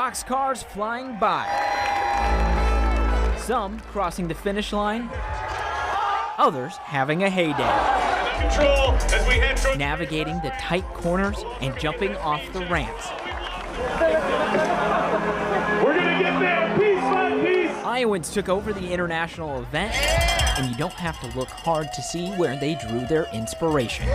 boxcars flying by. Some crossing the finish line, others having a heyday. Control as we head towards navigating the tight corners and jumping off the ramps. We're gonna get there piece by piece. Iowans took over the international event, and you don't have to look hard to see where they drew their inspiration.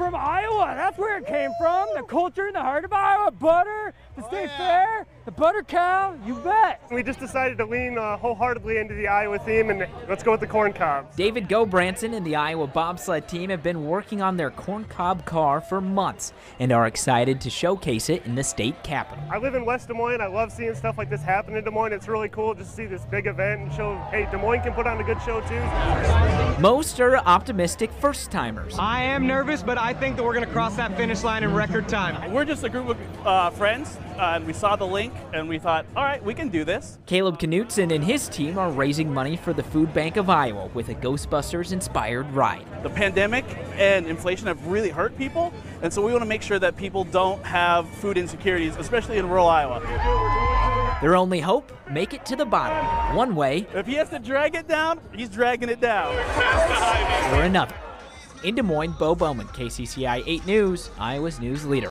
From Iowa. That's where it came from. The culture in the heart of Iowa. Butter, the oh, state fair, the butter cow. You bet. We just decided to lean uh, wholeheartedly into the Iowa theme and let's go with the corn cob. David Gobranson and the Iowa bobsled team have been working on their corn cob car for months and are excited to showcase it in the state capitol. I live in West Des Moines. I love seeing stuff like this happen in Des Moines. It's really cool just to see this big event and show, hey, Des Moines can put on a good show too. Most are optimistic first timers. I am nervous, but I think that we're going to cross that finish line in record time. We're just a group of uh, friends, Uh, and we saw the link, and we thought, all right, we can do this. Caleb Knutson and his team are raising money for the Food Bank of Iowa with a Ghostbusters inspired ride. The pandemic and inflation have really hurt people, and so we want to make sure that people don't have food insecurities, especially in rural Iowa. Their only hope make it to the bottom. One way If he has to drag it down, he's dragging it down. or another. In Des Moines, Bo Bowman, KCCI 8 News, Iowa's news leader.